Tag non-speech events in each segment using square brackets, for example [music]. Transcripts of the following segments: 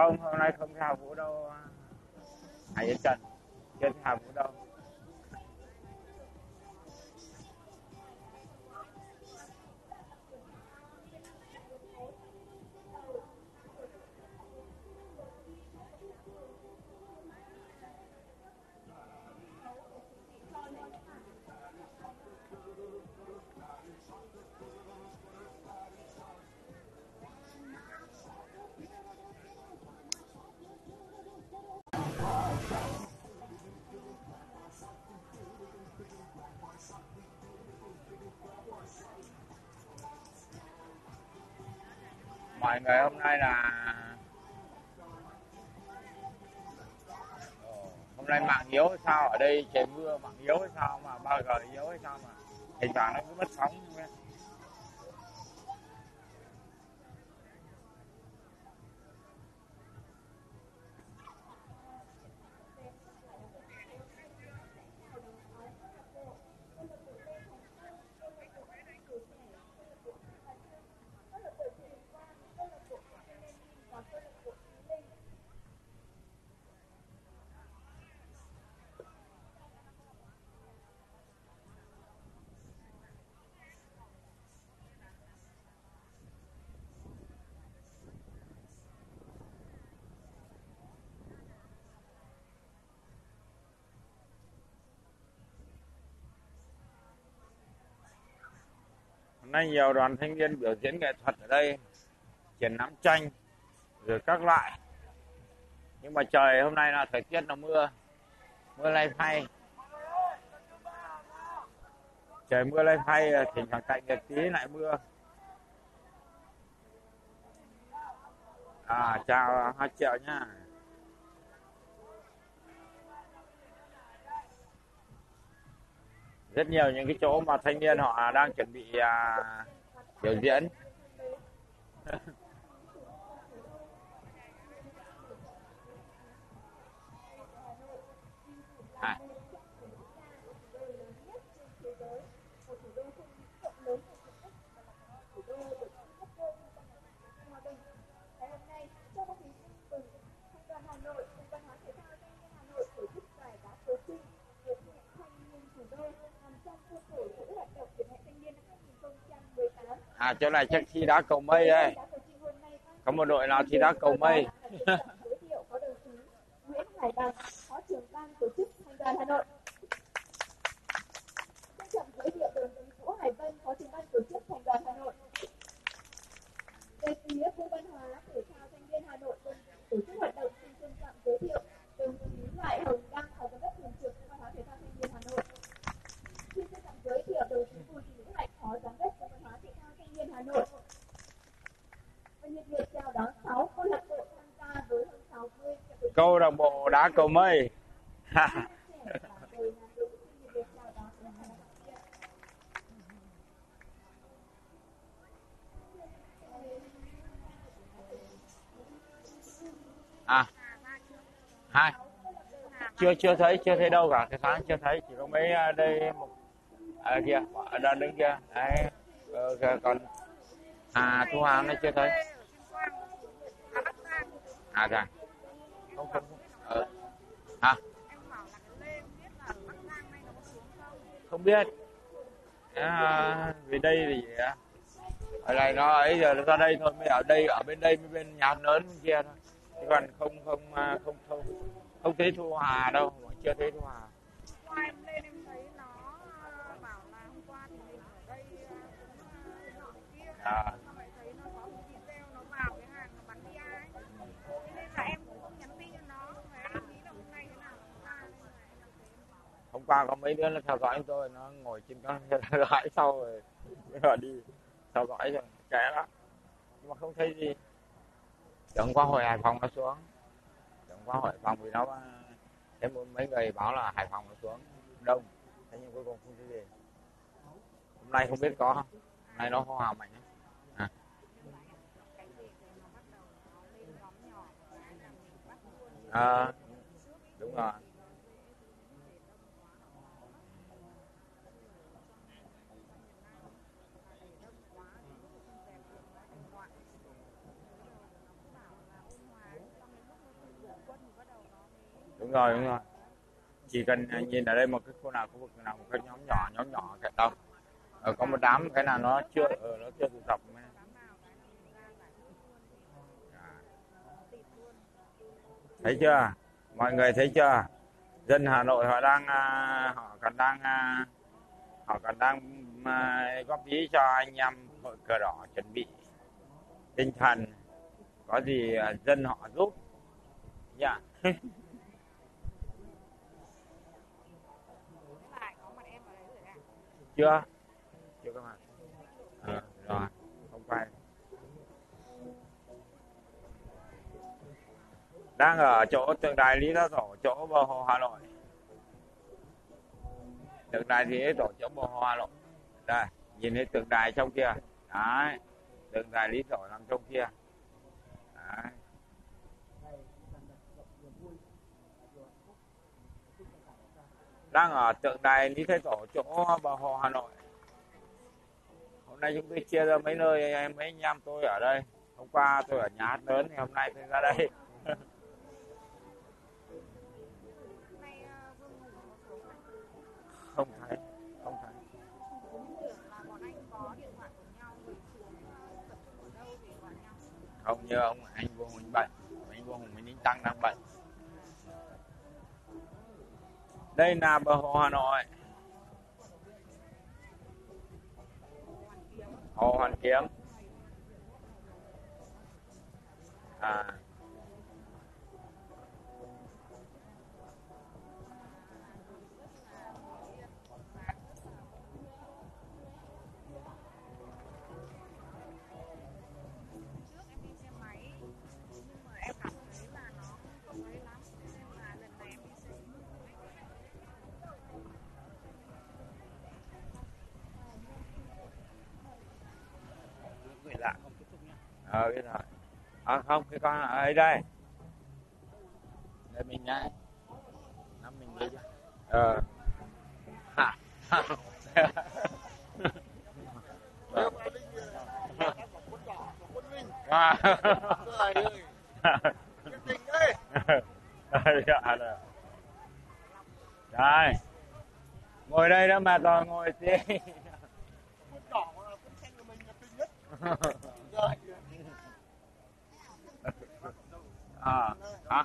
không hôm nay không thấy Vũ đâu à. Hải Yến Trần chưa thấy Vũ đâu. Mọi người hôm nay là hôm nay mạng yếu hay sao? Ở đây trời mưa, mạng yếu hay sao mà? Bao giờ yếu hay sao mà? Thỉnh thoảng nó cứ mất sóng nay nhiều đoàn thanh niên biểu diễn nghệ thuật ở đây, triển lãm tranh, rồi các loại. Nhưng mà trời, hôm nay là thời tiết nó mưa mưa lay phay. Trời mưa lay phay, thỉnh thoảng cạnh nhật tí lại mưa. À chào hai triệu nha. Rất nhiều những cái chỗ mà thanh niên họ đang chuẩn bị à, biểu diễn. [laughs] À chỗ này chắc thi đá cầu mây đây. Có một đội nào thi đá cầu mây. Nguyễn Hải Bằng, Phó trưởng ban tổ chức Thành đoàn Hà Nội. Trân trọng giới thiệu đồng chí Vũ Hải Vân, Phó trưởng ban tổ chức Thành đoàn Hà Nội. Về phía Khu văn hóa Thể thao Thanh niên Hà Nội tổ chức hoạt động xin trân trọng giới thiệu đồng chí Lại Hồng Đăng, Phó giám đốc thường trực Khu văn hóa Thể thao Thanh niên Hà Nội. Xin trân trọng giới thiệu đồng chí Bùi Thị Mỹ Hạnh, Phó giám đốc Khu văn hóa Thể thao Thanh niên Hà Nội. Và nhiệt liệt chào đón 6 câu lạc bộ tham gia với hơn 60 Câu lạc bộ đá cầu mây. à hai. Chưa chưa thấy chưa thấy đâu cả. Cái sáng chưa thấy chỉ có mấy à, đây một à, kia ở đang đứng kia. Đấy ờ, kìa, còn à thu hàng nó chưa thấy. À rồi hả? Không? Biết. À, vì đây thì à, ở này nó ấy giờ nó ra đây thôi mới ở đây ở bên đây mới bên nhà lớn bên kia thôi. Chứ còn không không à, không không không thấy thu hà đâu mà chưa thấy thu hà. Qua qua có mấy đứa nó theo dõi tôi, nó ngồi trên cái [laughs] theo sau rồi họ đi theo dõi rồi kẻ đó nhưng mà không thấy gì. Tưởng qua hồi hải phòng nó xuống. Tưởng qua hội hải phòng vì nó, thế mấy người báo là hải phòng nó xuống, đông. Thế nhưng cuối cùng không thấy gì. Hôm nay không biết có không? Hôm nay nó hô hào mạnh lắm. À. à cái gì nó bắt đầu nó lên nhóm nhỏ cái là mình bắt luôn à, đúng rồi đúng rồi đúng rồi. Chỉ cần à, nhìn ở đây một cái khu nào, khu vực nào, một cái nhóm nhỏ nhóm nhỏ cái đâu ở ờ, có một đám cái nào nó chưa ở nó chưa tụ tập thấy chưa? Mọi người thấy chưa? Dân Hà Nội họ đang à, họ còn đang à, họ còn đang góp ý cho anh em hội cờ đỏ chuẩn bị tinh thần. Có gì dân họ giúp. Dạ. yeah [laughs] lại có mặt em ở đấy rồi à? Chưa? Chưa. Các bạn Ờ, rồi. Không quay. Đang ở chỗ tượng đài Lý Thái Tổ chỗ bờ hồ Hà Nội. Tượng đài Lý Thái Tổ chỗ bờ hồ Hà Nội. Đây nhìn thấy tượng đài trong kia. Đấy tượng đài Lý Tổ nằm trong kia đấy đang ở tượng đài Lý Thái Tổ chỗ Bà hồ, Hà Nội. Hôm nay chúng tôi chia ra mấy nơi, mấy anh em tôi ở đây. Hôm qua tôi ở nhà hát lớn, thì hôm nay tôi ra đây. [laughs] Không thấy không thấy. Không, như ông anh Vương Hùng bệnh anh Vương Hùng với Tăng đang bệnh đây là bờ hồ Hà Nội. Hồ Hoàn Kiếm. À. ờ rồi à không cái con ở đây đây. Mình nhá nắm mình đi chứ ờ. Ha à dạ rồi đây. Ngồi đây đó mà toàn ngồi đi [laughs] à hả?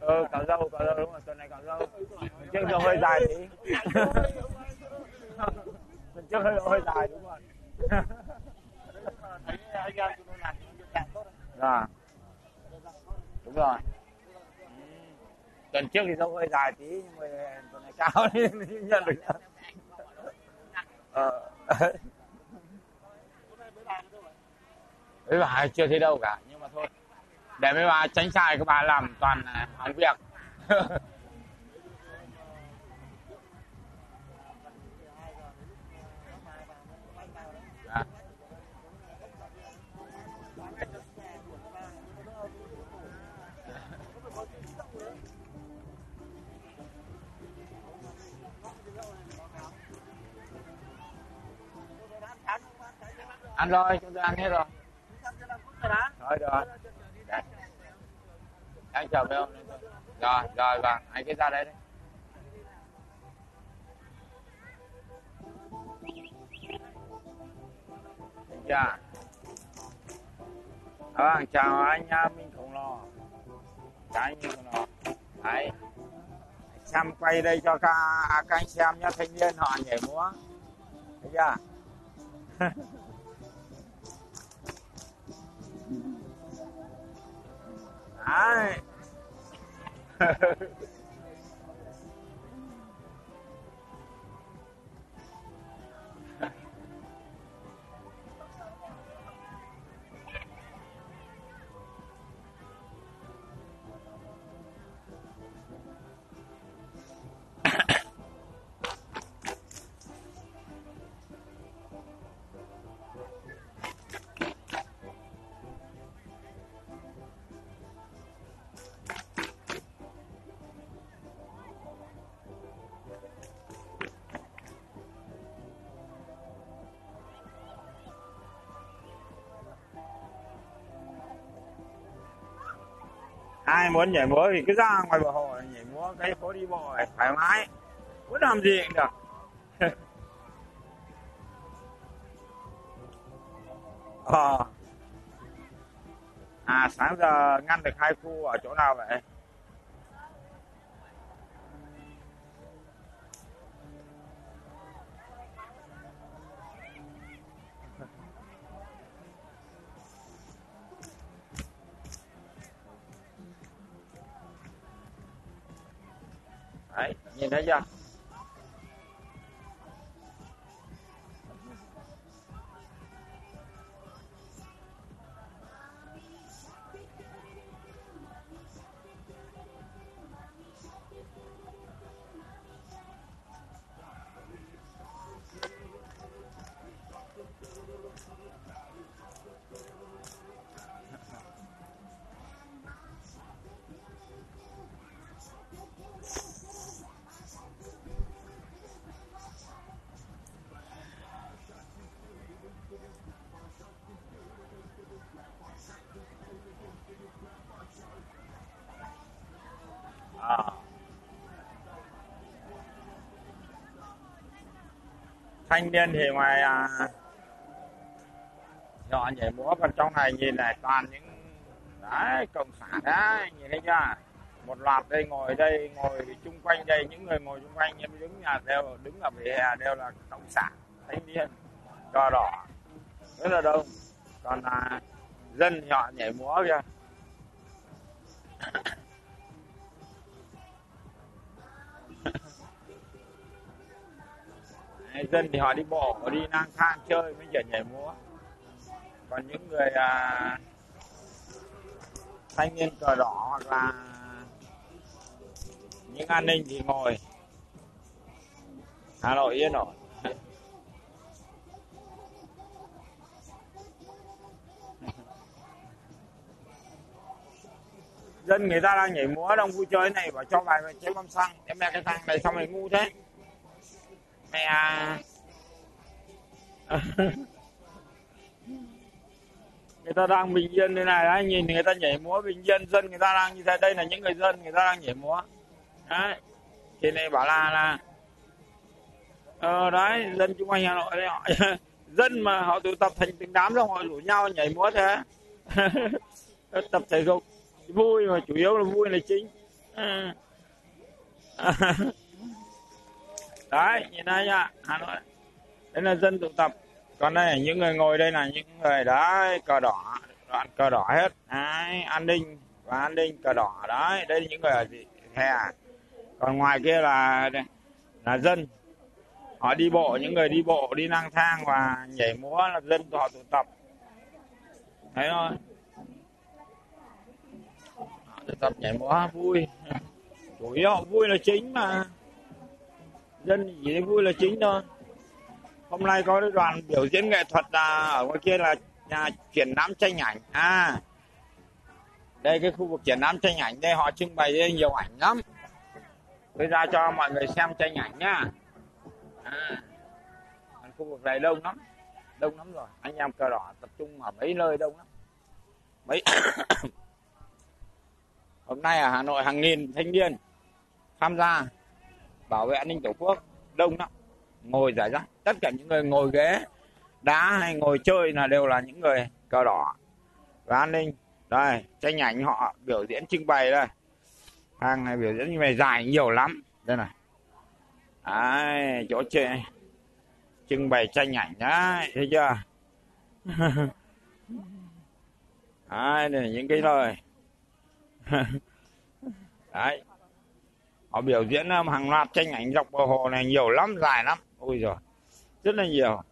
Ừ cạo dâu cạo dâu đúng rồi tuần này cạo dâu trước dâu hơi dài tí. [laughs] Tuần trước hơi hơi dài đúng rồi. [laughs] À đúng rồi tuần trước thì dâu hơi dài tí, nhưng mà tuần này cao [laughs] nên nhận được. Ờ. Mấy bà chưa thấy đâu cả, nhưng mà thôi. Để mấy bà tránh sai, các bà làm toàn à, hàng việc. [laughs] ăn rồi chúng tôi ăn hết rồi. Rồi. Rồi anh chờ mấy ông rồi rồi vâng. Anh cứ ra đây đi. dạ. Vâng chào anh à, Minh Khổng Lồ chào anh Minh Khổng Lồ đấy. Xem quay đây cho các, à, các anh xem nhá thanh niên họ nhảy múa. Thấy chưa? [laughs] Đấy. [laughs] ai muốn nhảy múa thì cứ ra ngoài bờ hồ nhảy múa cái phố đi bộ này, thoải mái. Muốn làm gì cũng được. [laughs] Ờ. à sáng giờ ngăn được hai khu ở chỗ nào vậy? Đấy nhìn thấy thanh niên thì ngoài à, họ nhảy múa còn trong này nhìn này toàn những đấy cộng sản đấy nhìn thấy chưa? Một loạt đây ngồi đây ngồi chung quanh đây những người ngồi chung quanh em đứng nhà đều đứng ở vỉa hè đều là cộng sản thanh niên cờ đỏ. Rất là đông. Còn à, dân họ nhảy múa kìa. Dân thì họ đi bộ họ đi lang thang chơi mới giờ nhảy múa. Còn những người à, thanh niên cờ đỏ hoặc là những an ninh thì ngồi. Hà Nội yên ổn? Dân người ta đang nhảy múa đang vui chơi này và cho vài chén bom xăng em mẹ cái thằng này xong rồi ngu thế mẹ à. [laughs] Người ta đang bình yên thế này đấy nhìn người ta nhảy múa bình yên dân người ta đang như thế đây là những người dân người ta đang nhảy múa. Đấy thì này bảo là là ờ đấy dân chung quanh hà nội đấy họ. [laughs] Dân mà họ tụ tập thành từng đám xong họ rủ nhau nhảy múa thế [laughs] tập thể dục vui mà chủ yếu là vui là chính đấy, nhìn đây nha, hà nội. Đây là dân tụ tập. Còn đây những người ngồi đây là những người, đấy, cờ đỏ, đoạn cờ đỏ hết. Đấy, an ninh, và an ninh cờ đỏ, đấy, đây là những người ở hè. Còn ngoài kia là là dân. Họ đi bộ, những người đi bộ, đi lang thang và nhảy múa là dân họ tụ tập. Thấy thôi. Tụ tập nhảy múa, vui. Chủ yếu họ vui là chính mà dân chỉ vui là chính thôi. Hôm nay có đoàn biểu diễn nghệ thuật là ở ngoài kia là nhà triển lãm tranh ảnh. À đây cái khu vực triển lãm tranh ảnh đây họ trưng bày nhiều ảnh lắm. Tôi ra cho mọi người xem tranh ảnh nhá. À, khu vực này đông lắm đông lắm rồi. Anh em cờ đỏ tập trung ở mấy nơi đông lắm. Mấy [coughs] hôm nay ở hà nội hàng nghìn thanh niên tham gia bảo vệ an ninh tổ quốc đông lắm. Ngồi giải rác tất cả những người ngồi ghế đá hay ngồi chơi là đều là những người cờ đỏ. Và an ninh đây tranh ảnh họ biểu diễn trưng bày đây. Hàng này biểu diễn như này dài nhiều lắm. Đây này. Đấy, chỗ chơi trưng bày tranh ảnh đấy thấy chưa? [laughs] Đấy, đây là những cái lời. [laughs] Đấy họ biểu diễn um, hàng loạt tranh ảnh dọc bờ hồ này nhiều lắm dài lắm. Ôi rồi rất là nhiều.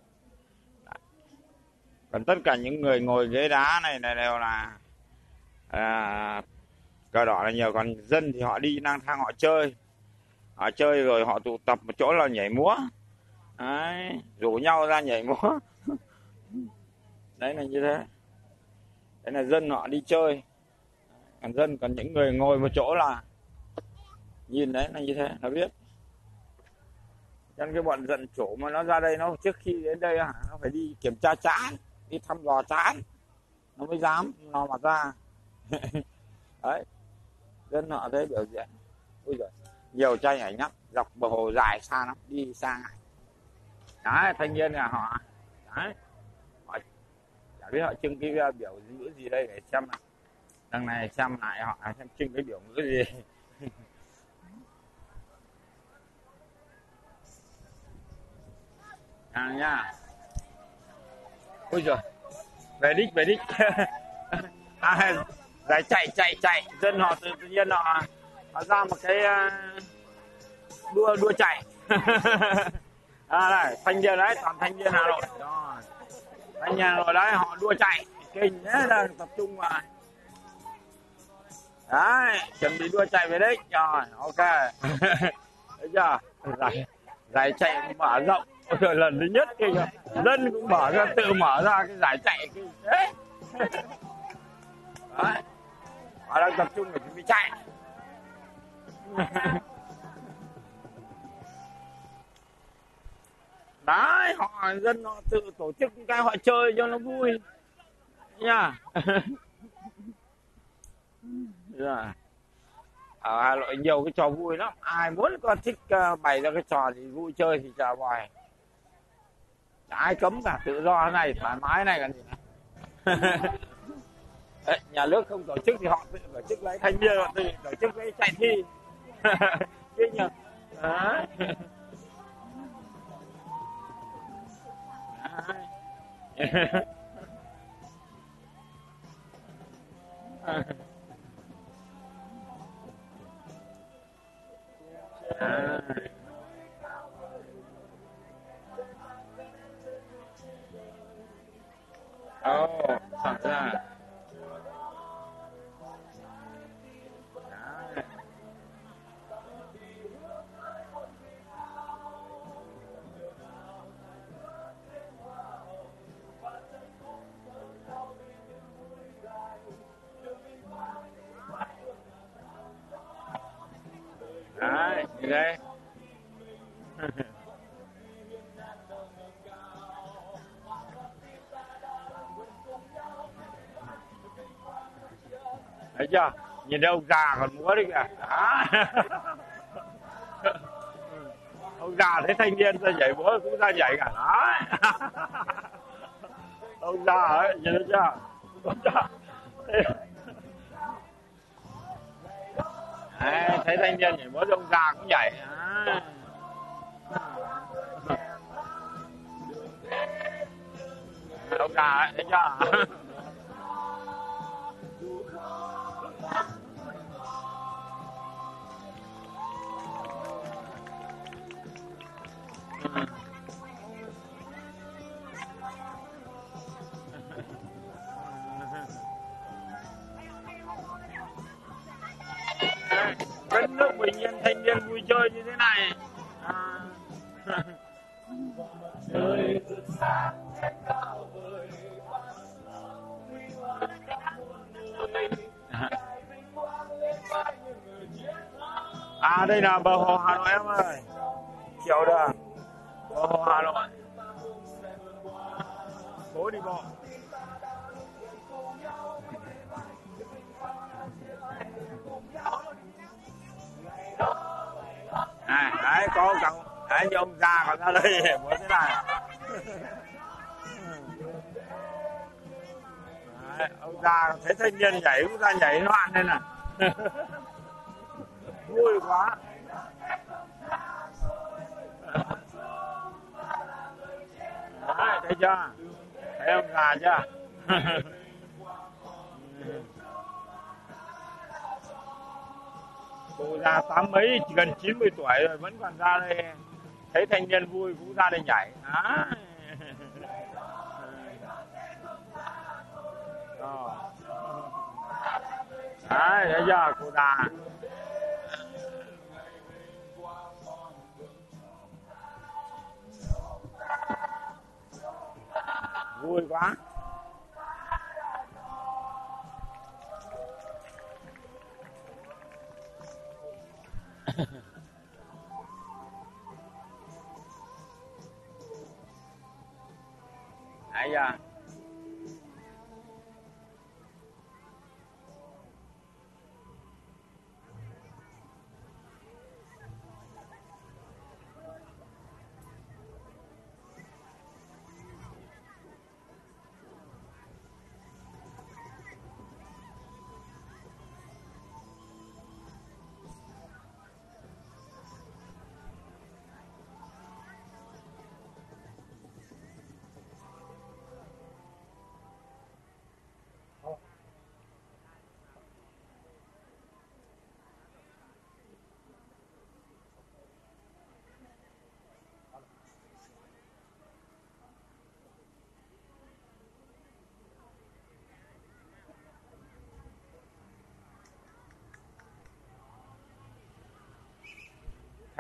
Còn tất cả những người ngồi ghế đá này này đều là à, cờ đỏ là nhiều. Còn dân thì họ đi lang thang họ chơi. Họ chơi rồi họ tụ tập một chỗ là nhảy múa. Đấy, rủ nhau ra nhảy múa. [laughs] Đấy là như thế. Đấy là dân họ đi chơi. Còn dân còn những người ngồi một chỗ là nhìn đấy, là như thế nó biết. Cho nên cái bọn giận chủ mà nó ra đây, nó trước khi đến đây nó phải đi kiểm tra chán, đi thăm dò chán. Nó mới dám nó mà ra. [laughs] Đấy. Dân họ thấy biểu diễn. Ui giời, nhiều tranh ảnh lắm, dọc bờ hồ dài xa lắm, đi xa ngại. Đấy, thanh niên là họ. Đấy. Họ, chả biết họ trưng cái biểu ngữ gì đây để xem này đằng này xem lại họ, xem trưng cái biểu ngữ gì. À nha. Ôi giời. Về đích về đích. [laughs] À, giải chạy chạy chạy. Dân họ tự, tự nhiên họ, họ ra một cái uh, đua đua chạy. [laughs] À này thanh niên đấy toàn thanh niên hà nội. Rồi thanh niên nội đấy họ đua chạy. Kinh thế là tập trung vào. Đấy chuẩn bị đua chạy về đích. Rồi ok. [laughs] Thấy chưa? Giải giải chạy mở rộng rồi lần thứ nhất thì dân cũng mở ra tự mở ra cái giải chạy cái đấy. Họ đang tập trung để chuẩn bị chạy. [laughs] Đấy họ dân họ tự tổ chức cái họ chơi cho nó vui. Nha. Yeah. [laughs] Dạ. ở Hà Nội nhiều cái trò vui lắm. Ai muốn có thích uh, bày ra cái trò gì vui chơi thì chào bày ai cấm cả tự do này thoải mái này còn gì nữa Đấy, nhà nước không tổ chức thì họ tự tổ chức lấy thanh niên họ tự tổ chức lấy chạy thi. [laughs] Chứ nhờ. Đấy. Đấy. [laughs] 哦好的。Chưa? Nhìn ông già còn múa đi kìa. Đó. [laughs] ông già thấy thanh niên ra nhảy múa cũng ra nhảy cả. Đó. [laughs] ông già ấy, nhìn thấy chưa? Thấy chưa? Đấy, thấy thanh niên nhảy múa ông già cũng nhảy à. ông già ấy, thấy chưa [laughs] đây là bờ hồ Hà Nội em ơi. Kiểu đường bờ hồ Hà Nội. Phố đi bộ. Này, đấy có cậu đấy như ông già còn ra đây muốn thế này. Đấy, ông già thấy thanh niên nhảy cũng ra nhảy loạn lên nè [laughs] vui quá. Đấy, thấy chưa? Thấy ông già chưa? [laughs] Cụ già tám mấy gần 90 tuổi rồi, vẫn còn ra đây thấy thanh niên vui, cũng ra đây nhảy. À. [laughs] đấy, thấy chưa, cụ già? Vui quá. [laughs] Nãy giờ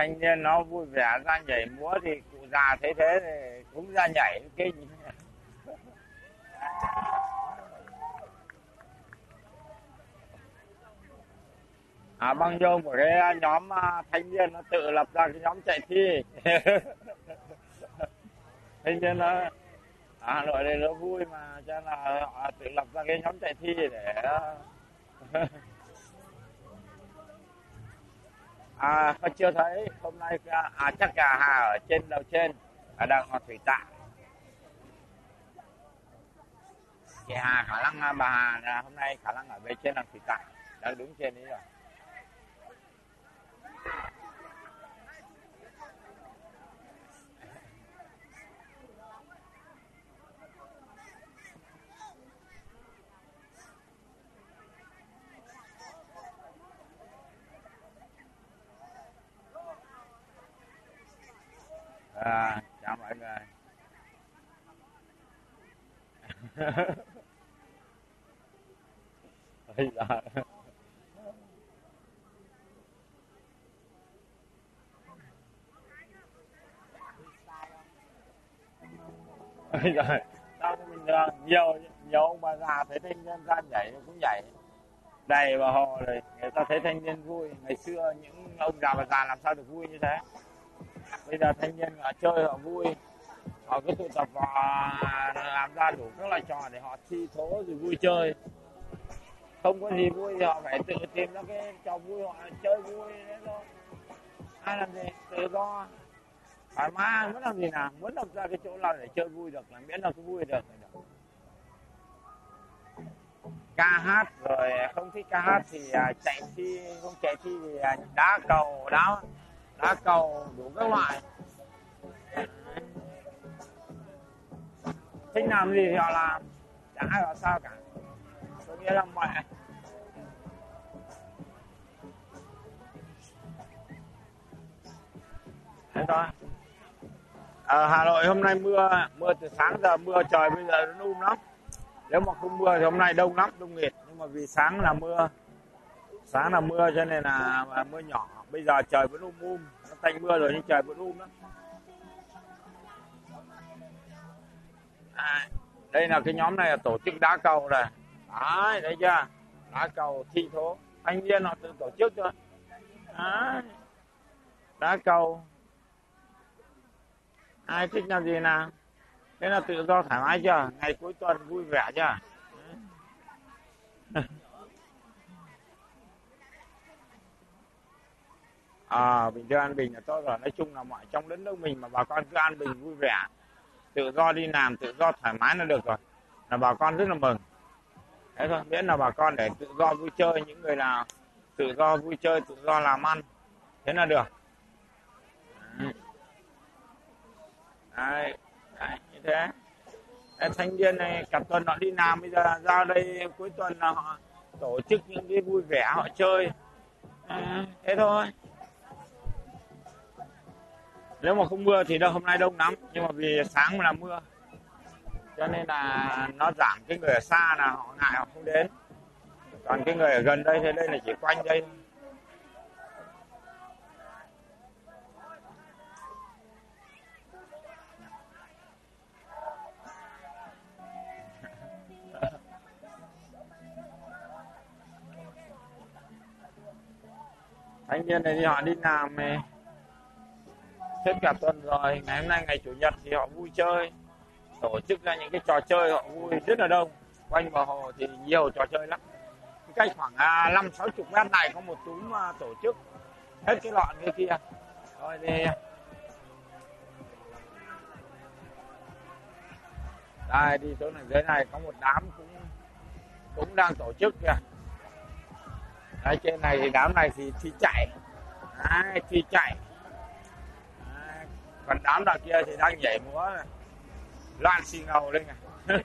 thanh niên nó vui vẻ ra nhảy múa thì cụ già thấy thế thì cũng ra nhảy kinh à băng vô một cái nhóm à, thanh niên nó tự lập ra cái nhóm chạy thi. [laughs] Thanh niên nó à, Hà Nội này nó vui mà cho là họ tự lập ra cái nhóm chạy thi để à, [laughs] à chưa thấy. Hôm nay à, à, chắc gà hà ở trên đầu trên. Ở đang ở thủy tạ chị hà khả năng à, bà hà là hôm nay khả năng ở bên trên đang thủy tạ đang đứng trên đấy rồi. À, chào mọi người. [laughs] Bây giờ bây giờ tao bình thường nhiều nhiều ông bà già thấy thanh niên ra nhảy cũng nhảy. Đầy và hồ rồi người ta thấy thanh niên vui. Ngày xưa những ông già bà già làm sao được vui như thế? Bây giờ thanh niên họ chơi họ vui. Họ cứ tụ tập và làm ra đủ các loại trò để họ thi thố rồi vui chơi. Không có gì vui thì họ phải tự tìm ra cái trò vui, họ chơi vui, đấy thôi. Ai làm gì, tự do. Thoải mái, muốn làm gì nào, muốn làm ra cái chỗ nào để chơi vui được, là miễn là cứ vui được. Được ca hát rồi, không thích ca hát thì à, chạy thi, không chạy thi thì à, đá cầu, đá đá cầu đủ các loại. Thích làm gì thì họ làm chẳng ai bảo sao cả. Tôi nghĩa là mẹ Đấy thôi. Ở Hà Nội hôm nay mưa mưa từ sáng giờ mưa, trời bây giờ nó um lắm. Nếu mà không mưa thì hôm nay đông lắm, đông nghịt. Nhưng mà vì sáng là mưa, sáng là mưa cho nên là mưa nhỏ bây giờ trời vẫn um um nó tạnh mưa rồi nhưng trời vẫn um lắm. À, đây là cái nhóm này là tổ chức đá cầu này. Đấy thấy chưa? Đá cầu thi thố. Thanh niên họ tự tổ chức thôi. Đấy. đá cầu. Ai thích làm gì nào? Thế là tự do thoải mái chưa? Ngày cuối tuần vui vẻ chưa? [laughs] à, bình dân an bình là tốt rồi. Nói chung là mọi trong đất nước mình mà bà con cứ an bình vui vẻ tự do đi làm tự do thoải mái là được rồi. Là bà con rất là mừng. Thế thôi miễn là bà con để tự do vui chơi những người nào tự do vui chơi tự do làm ăn thế là được. Đấy, đấy như thế. Đấy, thanh niên này cả tuần họ đi làm bây giờ ra đây cuối tuần là họ tổ chức những cái vui vẻ họ chơi. À, thế thôi nếu mà không mưa thì đâu, hôm nay đông lắm, nhưng mà vì sáng là mưa. Cho nên là nó giảm cái người ở xa là họ ngại họ không đến. Còn cái người ở gần đây thì đây là chỉ quanh đây thanh [laughs] niên này thì họ đi làm này hết cả tuần rồi ngày hôm nay ngày chủ nhật thì họ vui chơi. Tổ chức ra những cái trò chơi họ vui rất là đông. Quanh bờ hồ thì nhiều trò chơi lắm. Cách khoảng à, năm sáu chục mét này có một túm à, tổ chức. Hết cái lọn cái kia. Rồi thì đây đi chỗ này dưới này có một đám cũng cũng đang tổ chức kìa. Đấy trên này thì đám này thì thi chạy. Đấy, thi chạy còn đám đằng kia thì đang nhảy múa này. loạn xì ngầu lên này. [laughs]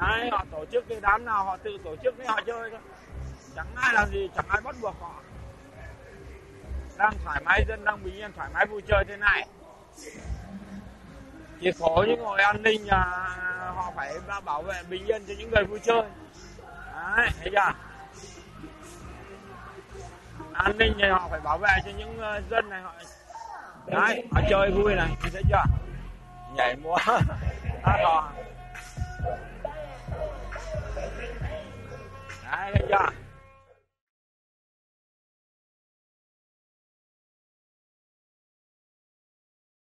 Đấy họ tổ chức cái đám nào họ tự tổ chức với họ chơi thôi. Chẳng ai làm gì chẳng ai bắt buộc họ. Đang thoải mái dân đang bình yên thoải mái vui chơi thế này. Chỉ khổ những người an ninh là họ phải bảo vệ bình yên cho những người vui chơi. Đấy thấy chưa? An ninh thì họ phải bảo vệ cho những ờ, dân này họ đấy họ chơi vui này anh thấy chưa? Nhảy múa. [laughs] Hát hò. Đấy, thấy chưa?